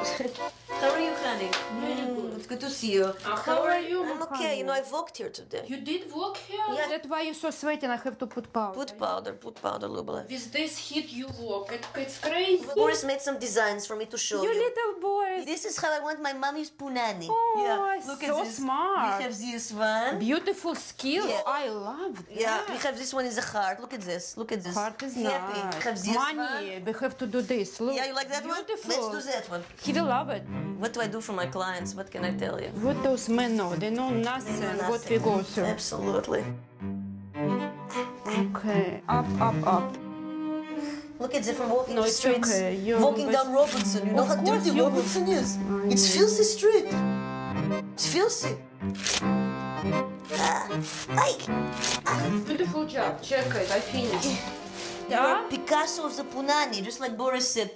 How are you, honey? It's good to see you. Uh, how are you? I'm okay. You know, I've walked here today. You did walk here? Yeah. That's why you're so sweaty and I have to put powder. Put powder, put powder, Lubala. With this heat you walk. It, it's crazy. Boris made some designs for me to show You you. little boy. This is how I want my mommy's punani. Oh, look so at this. smart. We have this one. Beautiful skill. Yeah. I love that. Yeah, we have this one is a heart. Look at this. Look at this. Heart is Happy. nice. We have this one. Money. We have to do this. Look. Yeah, you like that Beautiful. one? Let's do that one. He will love it. What do I do for my clients? What can I What those men know? They know nothing. What we go through. Absolutely. Okay. Up, up, up. Look at from walking No, the streets. okay. Walking down Robertson. You know how dirty you- Robertson is. It's filthy street. It's filthy. Ah, Ike, Beautiful job. Check it. I finished. Yeah? Picasso of the Punani, just like Boris said.